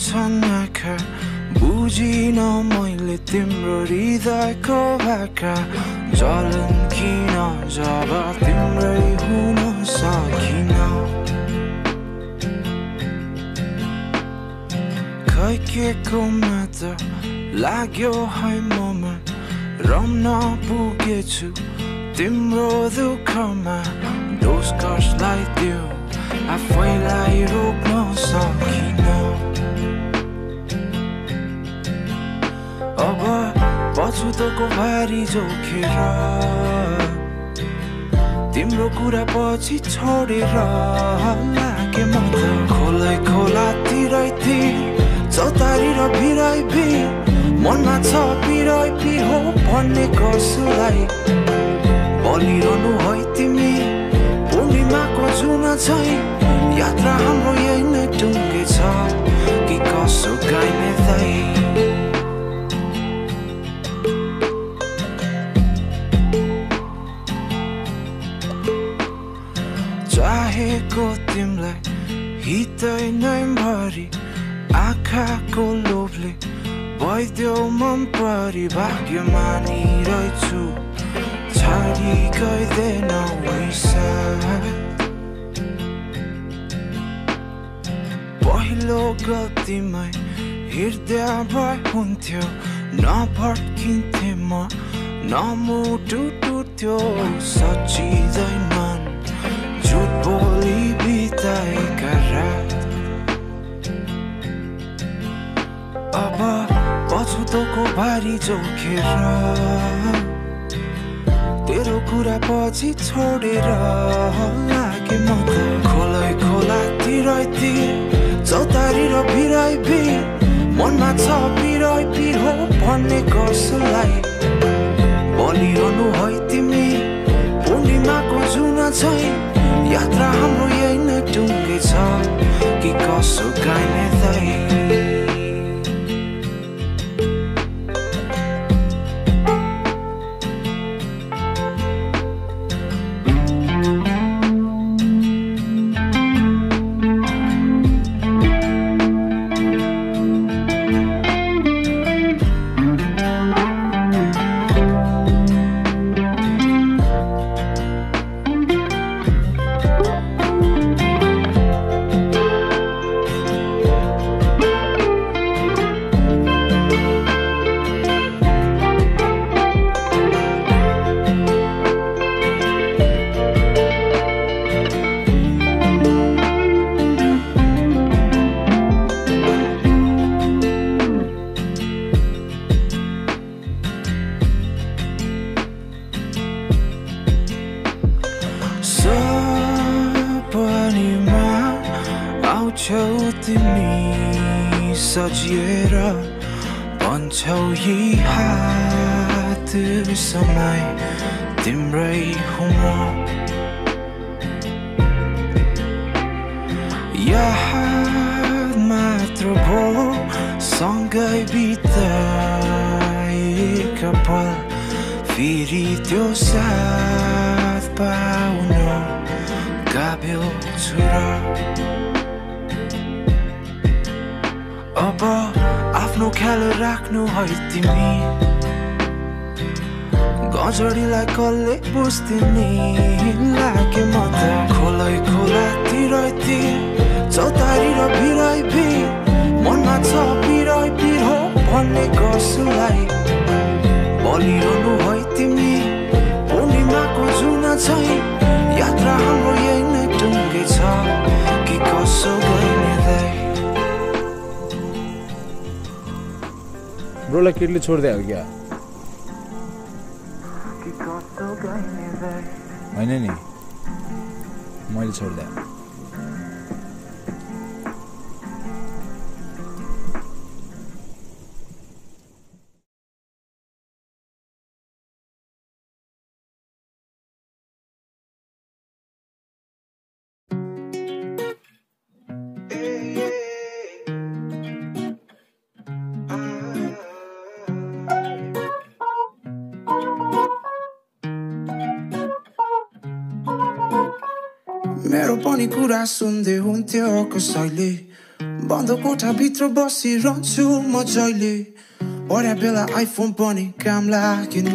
बसाउँछन् आँखा बुझिन मैले तिम्रो हृदयको भाका जलन किन जब तिम्रै हुन सकिन? खै के को त लाग्यो है ममा रम्न पुगेछु तिम्रो दुःखमा। दोष कसलाई दियो आफैलाई रोक्न सकिन। पछुतोको भारी जोखेर तिम्रो कुरा पछि छोडेर लागे म खोलै खोला तिरै तिर चौतारी र भिराइ भिर मनमा छ पिराइ पिर हो भन्ने कसुलाई? बलिरहनु है तिमी पूर्णिमाको जुन छै यात्रा हाम्रो यही नै टुङ्गे छ कि कसो गाइने चाहेको तिमीलाई हितै नै भरि आँखाको लोभले भइदेऊ मन परि भाग्यमानी रहेछु छाडी गइँदैन पहिलो गल्तीमै हृदय भए हुन्थ्यो नभट्किन्थे म नमुटु टुट्यो सचिँदैन झुट बोली रात अब पछुतोको भारी जोखेर तेरो कुरा पछि छोडेर लागे म त खोलै खोला तिरै तिर चौतारी र भिराइ भिर मनमा छ पिराइ पिर हो भन्ने कसलाई बलिरहनु है तिमी पूर्णिमाको जुन छै यात्रा हाम्रो यही नै टुङ्गे छ कि कसो गाइने सँगै बिताएका पल फेरि त्यो साथ पाउन गाभ्यो छु र अब आफ्नो ख्याल राख्नु है तिमी। गजडीलाई कसले बुझ्दिने? लागे म त। खोलै खोला तिरै तिर चौतारी र भिराइ भिर। मनमा छ पिराइ पिर हो भन्ने कसुलाई बलिरहनु है तिमी पूर्णिमाको जुन छै यात्रा हाम्रो यही नै टुङ्गे छ। कि कसो ब्रोलाई केटीले छोडिदियो क्या होइन नि मैले छोडिदिएँ। पनि कुरा सुन्दै हुन्थ्यो कसैले बन्द कोठाभित्र बसिरहन्छु म जहिले पढा बेला आइफोन पनि काम लागेन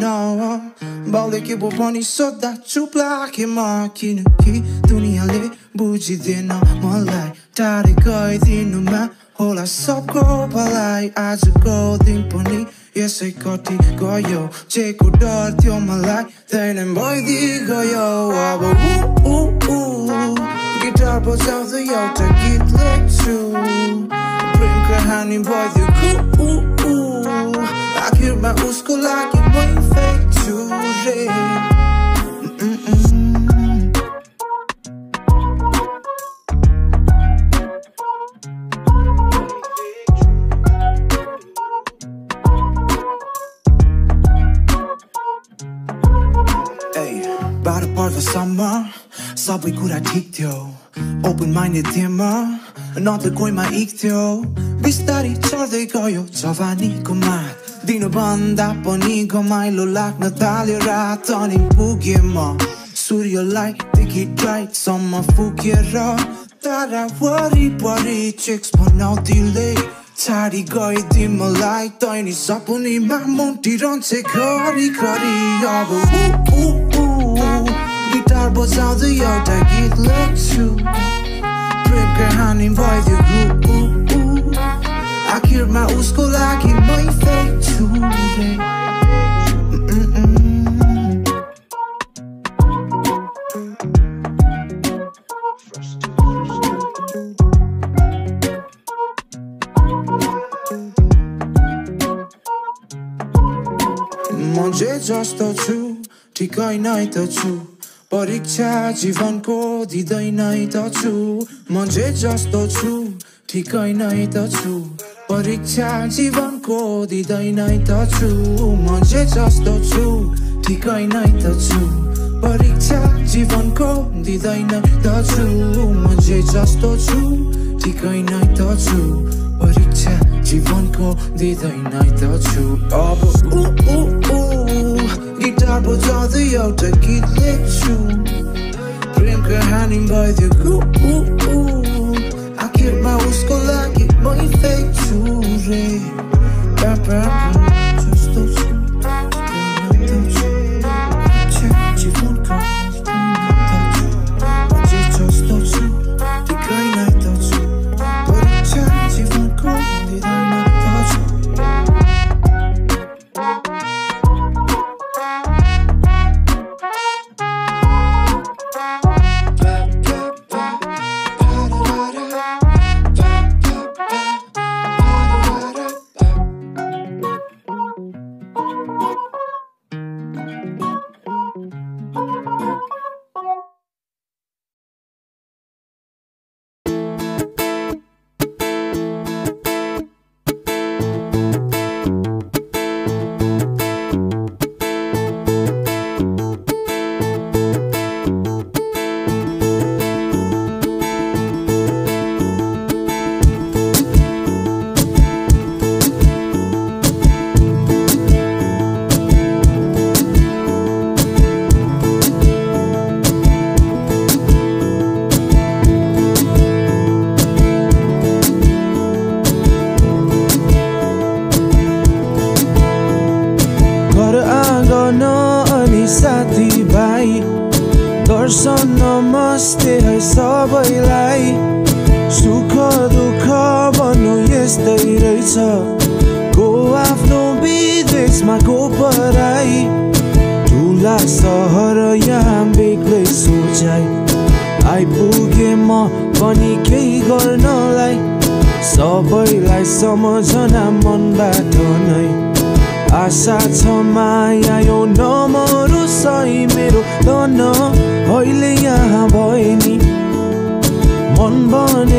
बाउले के बो पनि सोद्धा चुप लागे म किनकि दुनियाँले बुझिँदैन मलाई टाढे गइदिनुमा होला सबको भलाइ आजको दिन पनि यसै कति गयो जेको डर थियो मलाई त्यही नै भइदि गयो अब ऊ ऊ Albo zawyjął taki Bring a honey boy, you cool I hear my uskulaki, moim fejciu, że सबै कुरा ठिक थियो। ओपन माइन्डेड थिएँ म न त कोहीमा इक थियो। बिस्तारै चढ्दै गयो जवानीको मात। दिनुभन्दा पनि घमाइलो लाग्न थाल्यो रात अनि पुगेँ म सूर्यलाई देखि टाइटसम्म फुकेर तारा वरिपरि चेक्स बनाउँदिले छाडी गइदिए मलाई तैनी सपनीमा मुन्टिरहन्छे घरि घरि अब bozadı yolda the su Pripke hanim vajdi gu Akirma uskulaki moj fejture Mund gjithë gjashtë të qu Ti ka i najtë të परीक्षा जीवनको दिँदै नै त छु। म जे जस्तो छु ठिकै नै त छु। परीक्षा जीवनको दिँदै नै त छु। म जे जस्तो छु ठिकै नै त छु। परीक्षा जीवनको दिँदै नै त छु। म जे जस्तो छु ठिकै नै त छु। परीक्षा जीवनको दिँदै नै त छु। अब ऊ ऊ ऊ Kitabu cha The Outer Kid Lecture Bring a honey by the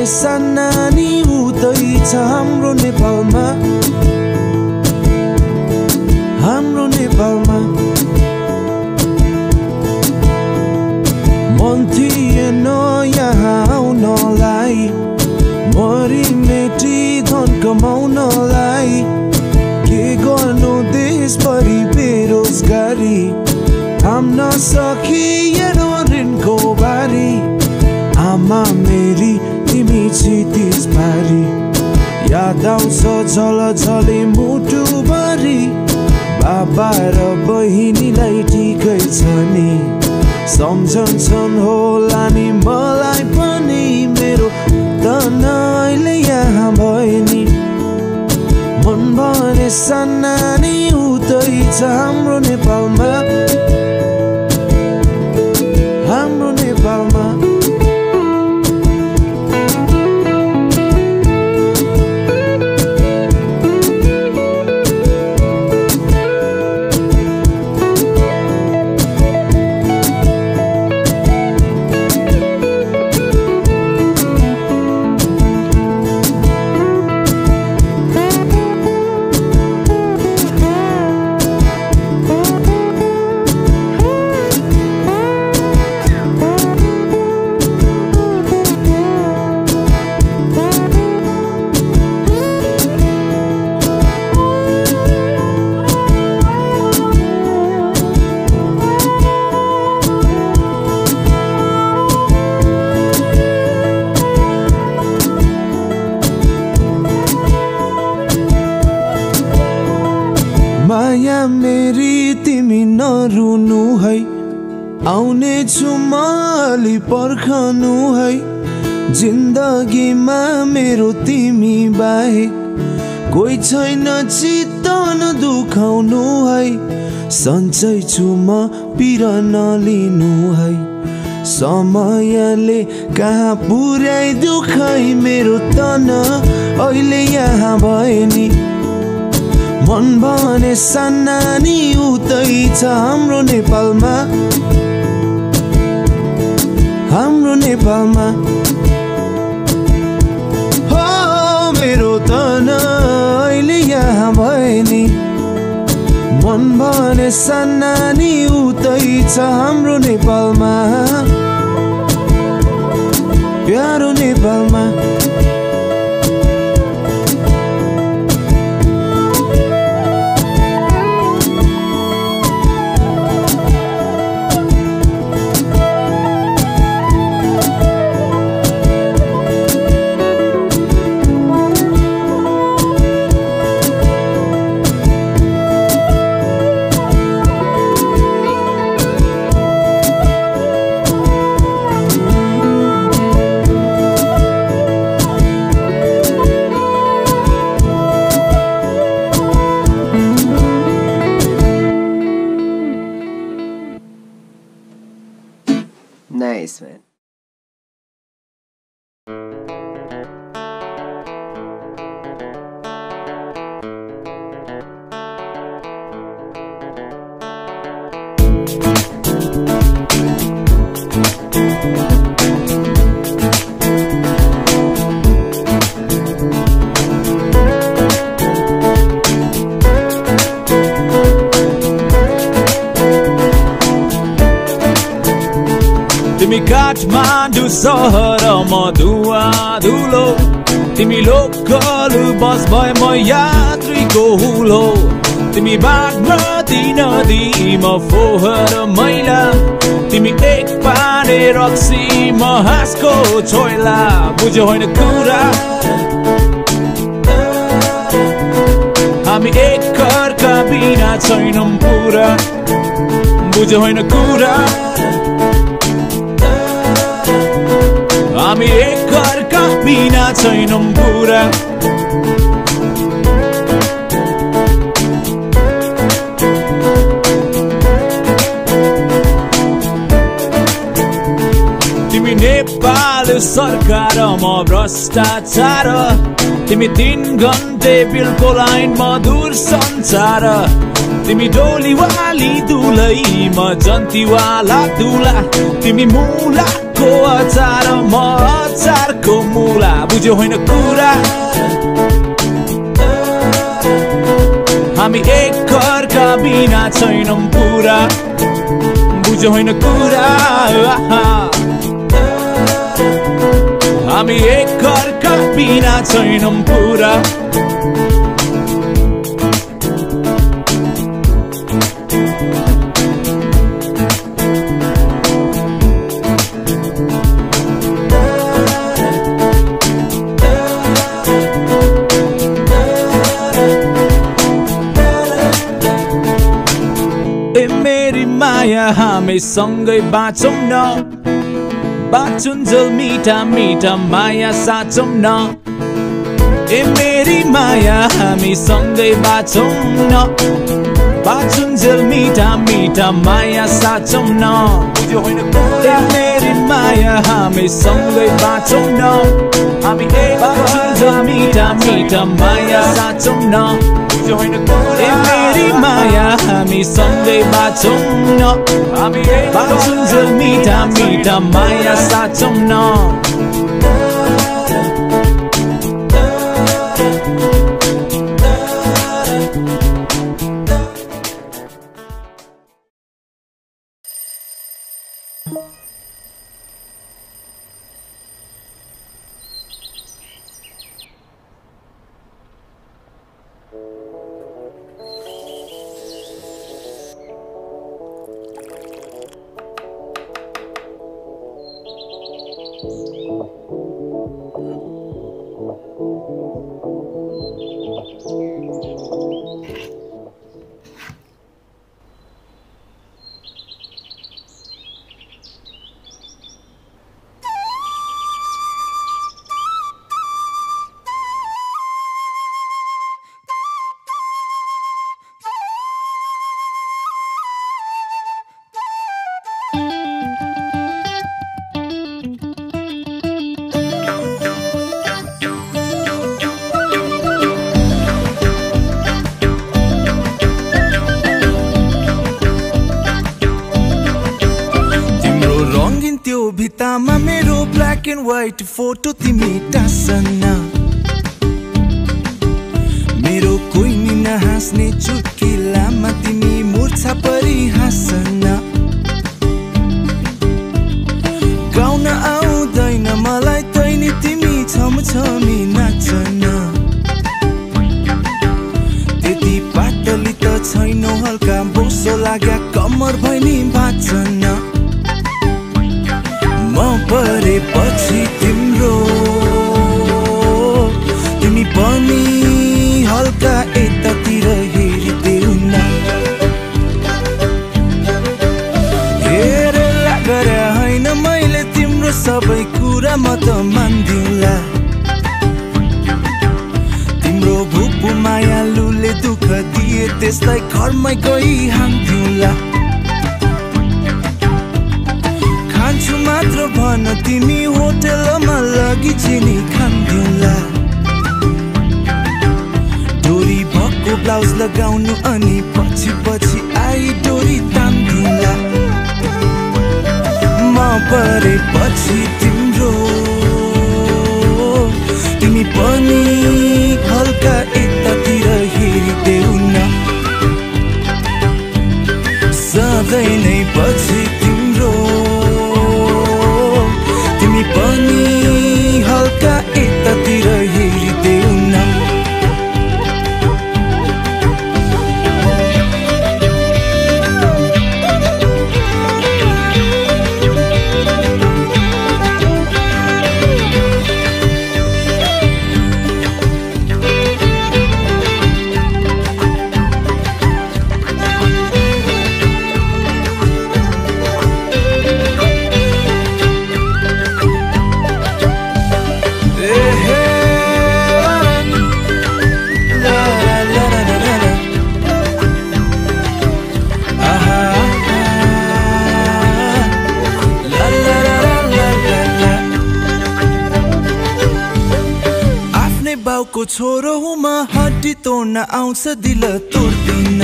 भने नरुनु है। आउने छु माली पर्खनु है। जिन्दगीमा मेरो तिमी बाहेक कोही छैन चित्त दुखाउनु है। सन्चै छु म पिर नलिनु है। समयले कहाँ पुर्याइदियो खै मेरो तन। अहिले यहाँ भयो नि मन भने सन्नानी उतै छ हाम्रो नेपालमा। हाम्रो नेपालमा। हो मेरो त अहिले यहाँ भयो मन भने सन्नानी उतै छ हाम्रो नेपालमा। प्यारो नेपालमा। तिमी काठमाडौँ सहर म धुवा धुलो तिमी लोकल बस भए म यात्रीको हुलो। तिमी बागमती नदी म फोहर मैला। तिमी एक पाने रक्सी म हाँसको छोइला। बुझ्यो होइन कुरा? हामी एक अर्का बिना छैनौँ पुरा बुझ्यो होइन कुरा? हामी एक अर्का बिना छैनौँ पुरा तिमी नेपाल सरकार म भ्रष्टाचार। तिमी तिन घन्टे बिलको लाइन मधुर संसार तिमी डोलीवाली दुलै म जन्तीवाला दुला। तिमी मुलाको अचार म अचारको मुला। बुझ्यो होइन कुरा? हामी एक अर्का बिना छैनौँ पुरा बुझ्यो होइन कुरा? हामी एक अर्का बिना छैनौँ पुरा हामी सँगै बाँचौँ न बाँचुन्जेल मिठा मिठा माया साँचौँ न ए मेरी माया हामी सँगै बाँचौँ न बाँचुन्जेल मिठा मिठा माया साँचौँ न ए मेरी माया हामी सँगै बाँचौँ न हामी बाँचुन्जेल मिठा मिठा माया साँचौँ न ए मेरी माया हामी सँगै बाँचौँ न हामी बाँचुन्जेल मिठा मिठा माया साँचौँ न wait for tutimita sana घरमै गई खान्छु मात्र भन तिमी होटलमा लगी चिनी खान्थ्युला। डोरी भक्को ब्लाउज लगाउनु अनि बाउको छोरो हुँ म हड्डी तोड्न आउँछ दिल तोड्दिन।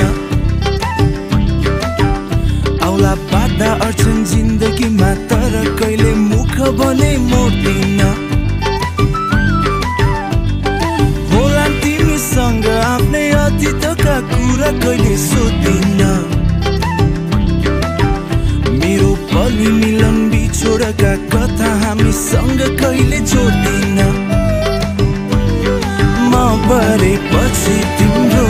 औला बाधा अड्छन् जिन्दगीमा तर कहिले मुख भने मोड्दिन। होला तिमीसँग आफ्नै अतीतका कुरा कहिले सोध्दिन मेरो पली मिलन बिछोडका कथा हामीसँग कहिले जोड्दिन। परेपछि तिम्रो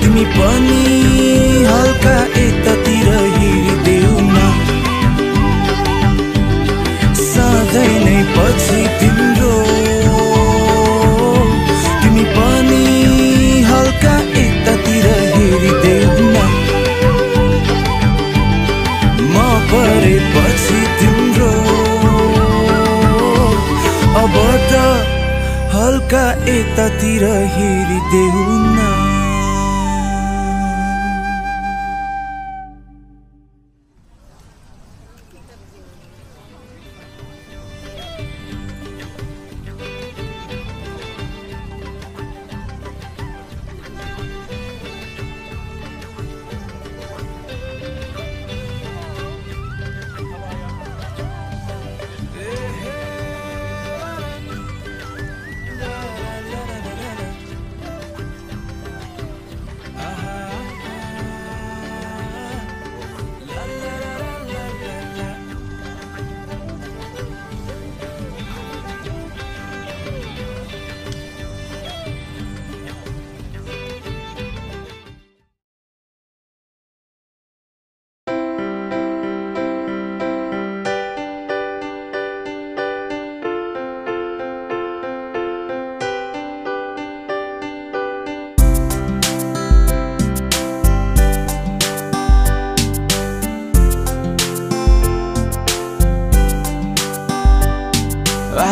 तिमी पनि हल्का हल्का यतातिर हेरिदेऊ न।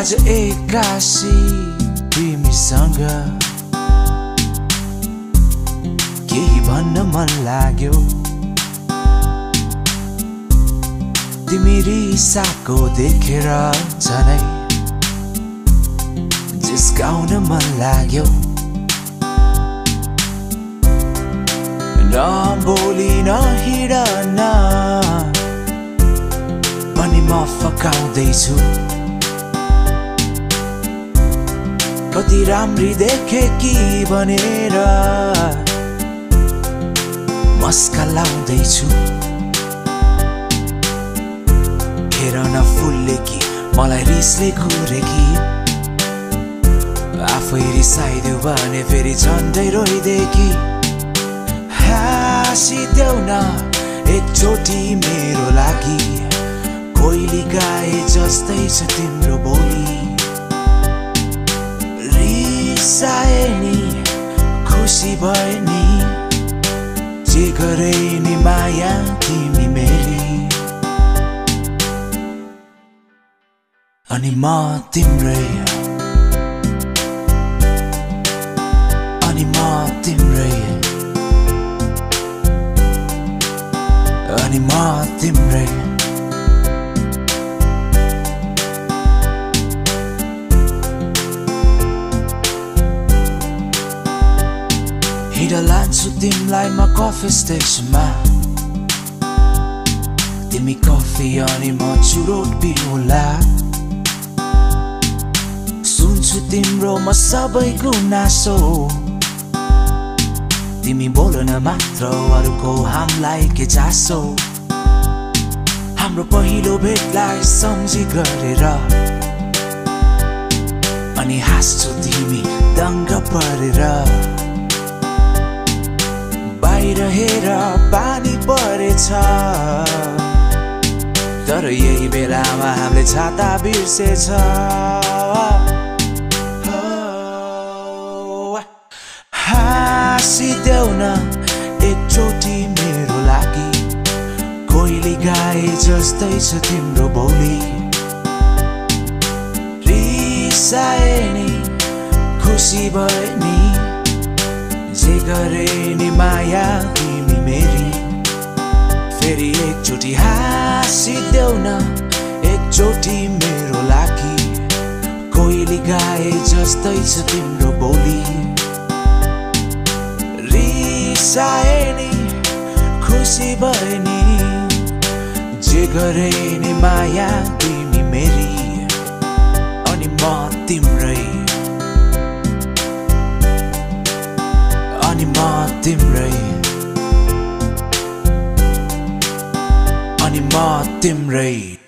आज एक्कासी तिमीसँग केही भन्न मन लाग्यो। तिमी रिसाको देखेर झनै जिस्काउन मन लाग्यो। नबोली नहिड न अनि म फकाउँदैछु। कति राम्री देखे कि भनेर मस्का लाउँदैछु हेर न फुलले कि मलाई रिसले घुरे कि। आफै रिसाइदेऊ भने फेरि झन्डै रोइदे कि। हाँसिदेऊ न एकचोटि मेरो लागि। कोइली गाए जस्तै छ तिम्रो बोली। रिसाए नि खुसी भए नि जे गरे नि माया तिमी मेरी। अनि म तिम्रै अनि म तिम्रै अनि म तिम्रै हिँड लान्छु तिमीलाई म कफी स्टेसनमा तिमी कफी अनि म चुरोट पिउला सुन्छु तिम्रो म सबै गुनासो तिमी बोल न मात्र अरूको हामीलाई के चासो हाम्रो पहिलो भेटलाई सम्झी गरेर अनि हाँस्छु तिमी दङ्ग परेर बाहिर हेर पानी परेछ। तर यही बेलामा हामीले छाता बिर्सेछ। हाँसिदेऊ न एकचोटि मेरो लागि कोइली गाए जस्तै छ तिम्रो बोली रिसाए नि खुसी भए नि। जे गरे नि माया तिमी मेरी। फेरि एकचोटि हाँसिदेऊ न एकचोटि मेरो लागि। कोइली गाए जस्तै छ तिम्रो बोली। रिसाए नि खुसी भए नि जे गरे नि माया तिमी मेरी। अनि म तिम्रै अनि म तिम्रै अनि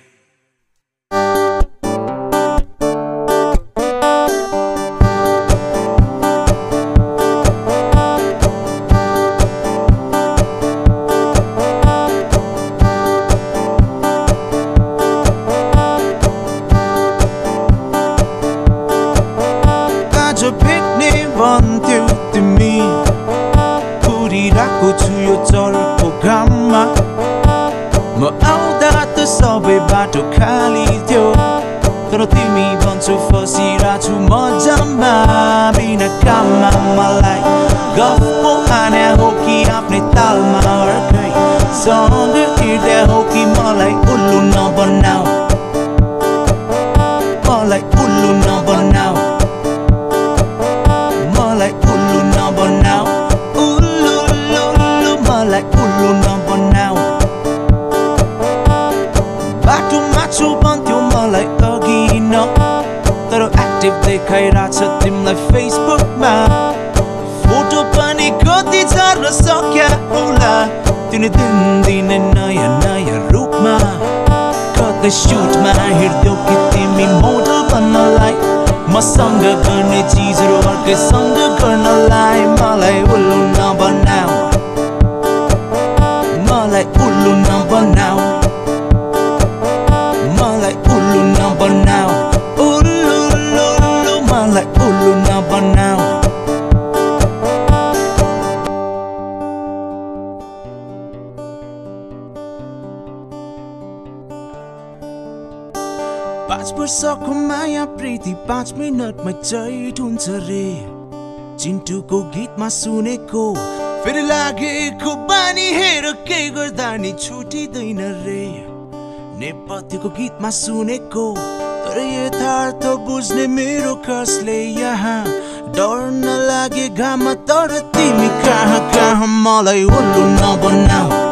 कुरिरहेको छु यो चर्को घाममा म आउँदा त सबै बाटो खाली थियो तर तिमी भन्छौ फसिरहेको छु म जम्मा बिना काममा मलाई गफ पो हान्या हो कि आफ्नै तालमा अर्कै सँग हिँड्दा हो कि मलाई उल्लु नबनाऊ मलाई एक्टिभ देखाइरहेछ तिमीलाई फेसबुकमा फोटो पनि कति झर्न सक्या होला तिनी दिनदिनै नयाँ नयाँ रूपमा कतै सुटमा हिँड्थ्यौ कि तिमी मोडल बन्नलाई मसँग गर्ने चिजहरू अर्कैसँग गर्नलाई मलाई उल्लु पाँच मिनटमा चैट हुन्छ रे। चिन्टुको गीतमा सुनेको फेरि लागेको बानी हेर के गर्दा नि छुटिँदैन रे। नेपथ्यको गीतमा सुनेको तर यथार्थ बुझ्ने मेरो कसले यहाँ। डर नलागे घाम तर तिमी कहाँ कहाँ मलाई उल्लु नबनाऊ।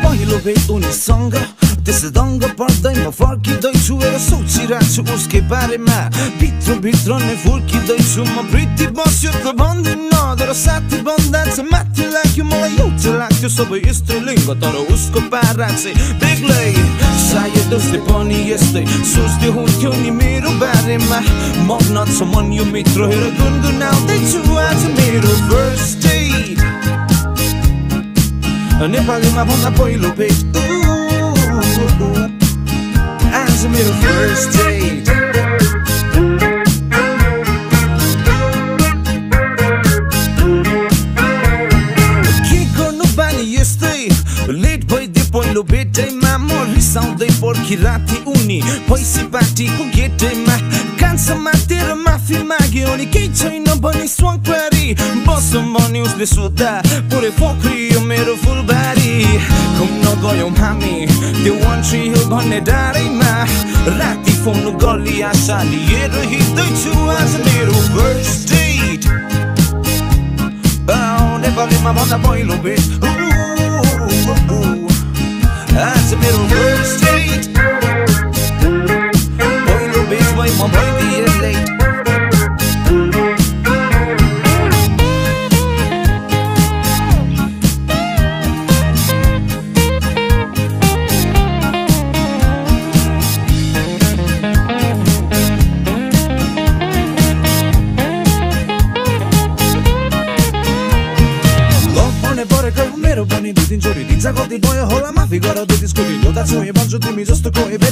पहिलो भेट उनीसँग त्यसै दङ्ग पर्दै म फर्किँदैछु र सोचिरहेको छु उसकै बारेमा भित्र भित्र नै फुर्किँदैछु म प्रीति बस्यो त सबै यस्तै लिङ्ग तर उसको पारा चाहिँ बेग्लै। सायद उसले पनि यस्तै सोच्दै हुन्थ्यो नि मेरो बारेमा। मग्न छ मन यो मित्र हेर गुनगुनाउँदैछु आज मेरो डेट नेपालीमा भन्दा पहिलो भेट आज मेरो फर्स्ट डेट पहिलो भेटैमा म रिसाउँदै पर्खी राति उनी पैसे पार्टीको गेटैमा कान्छमा तेरो माफी माग्यो नि केही छैन भने स्वाङ्पारी बसौँ भने उसले सोद्धा पुरै पोखरियो मेरो फुलबारी घुम्न गयौँ हामी त्यो वान ट्री हिल भन्ने डाँडैमा राति फोन गली आशा लिएर हिँड्दैछु आज मेरो फर्स्ट डेट नेपालीमा भन्दा पहिलो भेट आज मेरो फर्स्ट डेट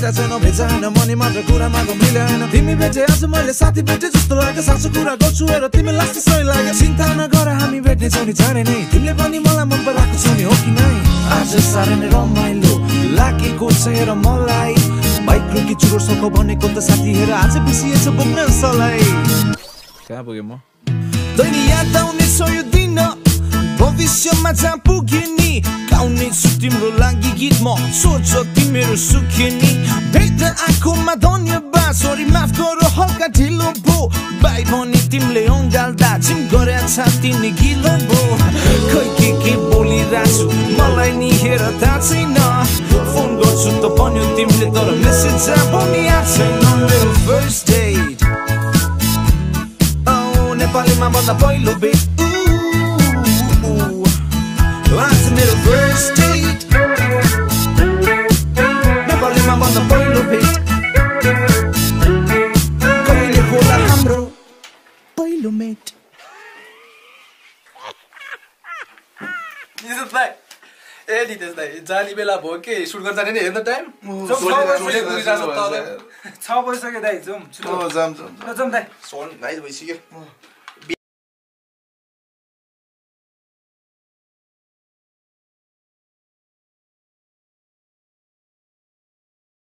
भेटा छैन भेजा होइन मनी मात्र कुरा माग मिलेन तिमी भेटे आज मैले साथी भेटे जस्तो लाग्यो साँचो कुरा गर्छु हेर तिमी लास्ट सही लाग्यो। चिन्ता नगर हामी भेट्ने छौ नि चाँडै नै। तिमीले पनि मलाई मन पराएको छौ नि हो कि नै? आज साह्रै नै रमाइलो लागेको छ हेर मलाई। बाइक रोकी चुरोर सको भनेको त साथी हेर आज बिसिएछ बोक्न सलाई। कहाँ पुगेँ म? तैँले याद आउनेछ यो दिन। भविष्यमा जहाँ पुगे नि गाउने छु तिम्रो लागि गीत म सोच तिमीहरू सुखे नि भेट्दा आँखोमा धन्यवाद सरी माफ गर हल्का ढिलो भो। भाइ भने तिमीले अँगाल्दा जिम गरे छाती नि गिलो भो। खै के के बोलिरहेको छु मलाई नि हेर थाहा छैन। फोन गर्छु त भन्यो तिमीले तर मेसेज पनि आएको छैन। मेरो फर्स्ट डेट नेपालीमा भन्दा पहिलो पहिलो भेट कहिले होला हाम्रो पहिलो मेट ए जाने बेला भयो के सुट गर्न जाने नि हेर्न टाइम छ बजिसक्यो दाइ जाउँ जाउँ दाइ सोन भाइ भइसक्यो